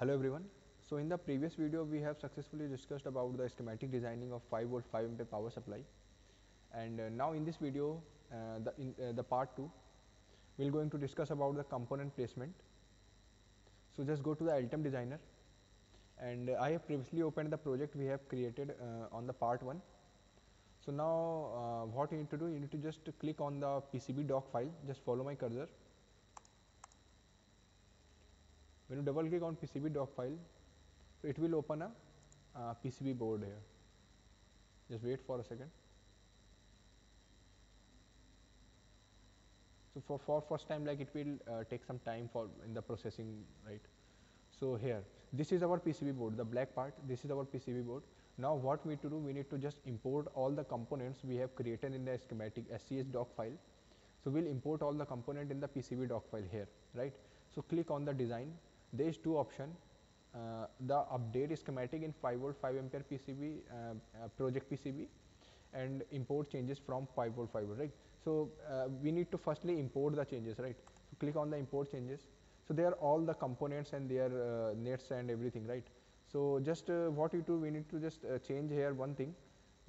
Hello everyone. So in the previous video we have successfully discussed about the schematic designing of 5 volt 5 ampere power supply and uh, now in this video uh, the in uh, the part 2 we are going to discuss about the component placement. So just go to the Altium designer and I have previously opened the project we have created uh, on the part 1. So now uh, what you need to do you need to just click on the PCB doc file just follow my cursor when you double click on PCB doc file it will open a uh, PCB board here. Just wait for a second. So for, for first time like it will uh, take some time for in the processing right? So here this is our PCB board the black part this is our PCB board. Now what we need to do we need to just import all the components we have created in the schematic SCH doc file. So we'll import all the component in the PCB doc file here right? So click on the design there is two option uh, the update is schematic in 5 volt 5 ampere PCB uh, uh, project PCB and import changes from 5 volt 5 volt right. So, uh, we need to firstly import the changes right. So, click on the import changes. So, they are all the components and their uh, nets and everything right. So, just what you do we need to just change here one thing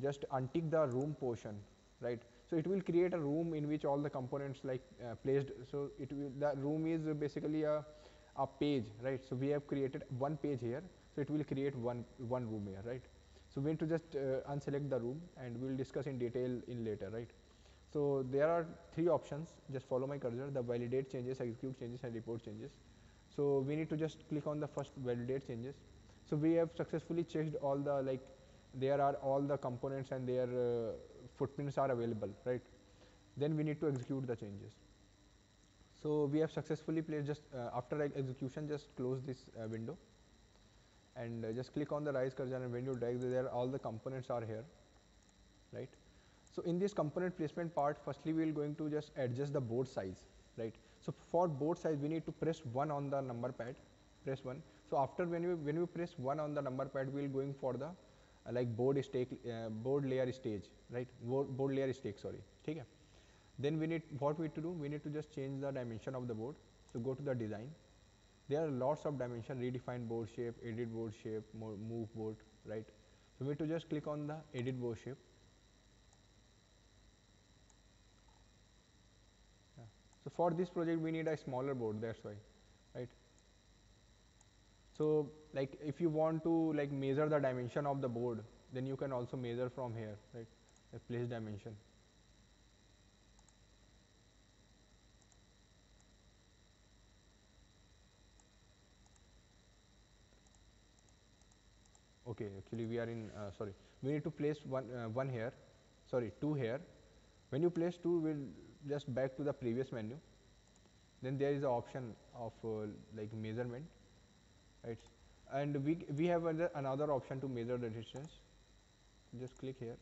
just untick the room portion right. So, it will create a room in which all the components like placed. So, it will the room is basically a a page right? So we have created one page here. So it will create one one room here right? So we need to just uh, unselect the room and we will discuss in detail in later right? So there are three options. Just follow my cursor. The validate changes execute changes and report changes. So we need to just click on the first validate changes. So we have successfully checked all the like there are all the components and their uh, footprints are available right? Then we need to execute the changes so, we have successfully placed just uh, after execution just close this uh, window and uh, just click on the rise cursor and when you drag there all the components are here right. So, in this component placement part firstly we will going to just adjust the board size right. So, for board size we need to press 1 on the number pad press 1. So, after when you when you press 1 on the number pad we will going for the uh, like board stack uh, board layer stage right board, board layer stack sorry okay then we need what we need to do we need to just change the dimension of the board. So go to the design. There are lots of dimension redefine board shape edit board shape move board right? So we need to just click on the edit board shape. Yeah. so for this project we need a smaller board that's why right? So like if you want to like measure the dimension of the board then you can also measure from here right? The place dimension okay actually we are in uh, sorry. We need to place one uh, one here. Sorry two here. When you place two we'll just back to the previous menu. Then there is the option of uh, like measurement right? And we we have another option to measure the distance. Just click here.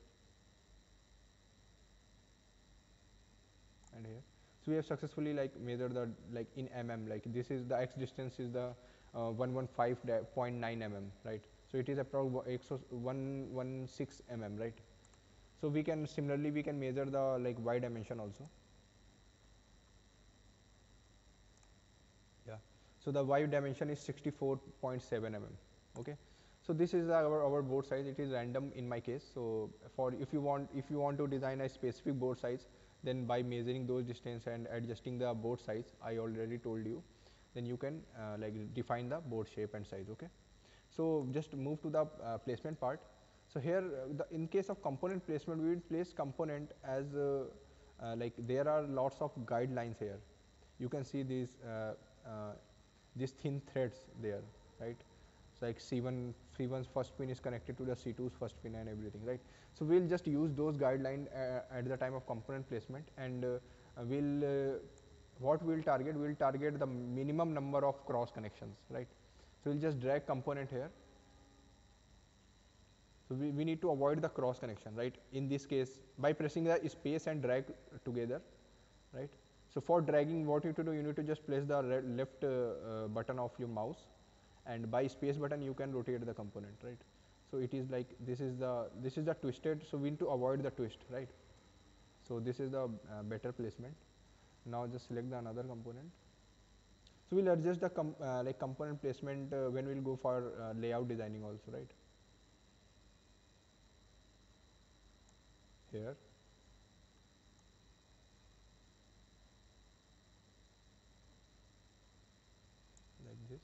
And here. So we have successfully like measured the like in mm like this is the x distance is the uh, 115.9 mm right so it is approximately 116 mm right? So we can similarly we can measure the like y dimension also. Yeah. So the y dimension is 64.7 mm okay? So this is our, our board size. It is random in my case. So for if you want if you want to design a specific board size then by measuring those distance and adjusting the board size i already told you then you can uh, like define the board shape and size okay so, just move to the uh, placement part. So, here uh, the, in case of component placement we will place component as uh, uh like there are lots of guidelines here. You can see these these thin threads there right. So, like C1 C1's first pin is connected to the C2's first pin and everything right. So, we will just use those guidelines at the time of component placement and we will what we will target we will target the minimum number of cross connections right so, we will just drag component here. So, we, we need to avoid the cross connection right in this case by pressing the space and drag together right. So, for dragging what you need to do you need to just place the left uh, uh, button of your mouse and by space button you can rotate the component right. So, it is like this is the this is the twisted. So, we need to avoid the twist right. So, this is the uh, better placement. Now, just select the another component So we'll adjust the com uh, like component placement uh, when we'll go for uh, layout designing also, right? Here. Like this.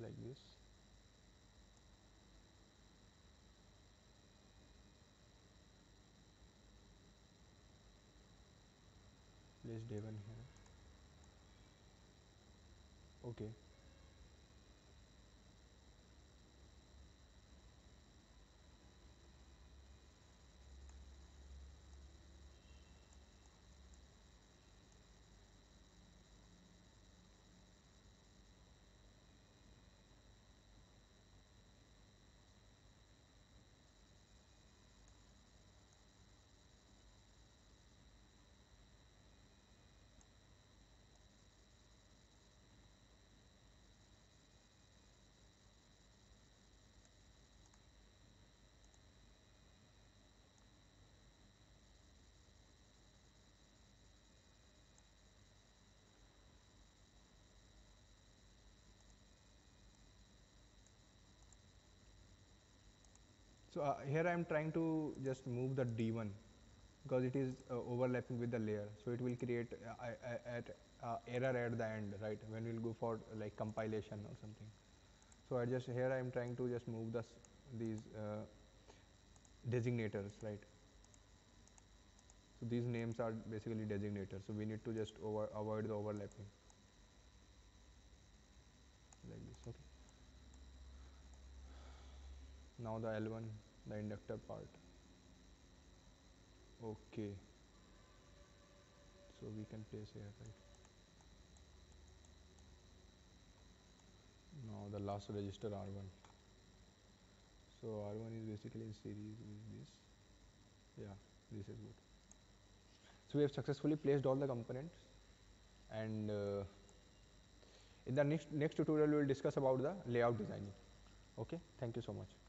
Like this. Place D1 here okay So uh, here I am trying to just move the D1 because it is uh, overlapping with the layer. So it will create uh, at error at the end, right? When we'll go for like compilation or something. So I just here I am trying to just move this these uh, designators, right? So these names are basically designators. So we need to just avoid the overlapping like this. Okay. Now the L1, the inductor part. Okay. So we can place here, right? Now the last register R1. So R1 is basically in series with this. Yeah, this is good. So we have successfully placed all the components and uh, in the next next tutorial we will discuss about the layout designing. Okay, thank you so much.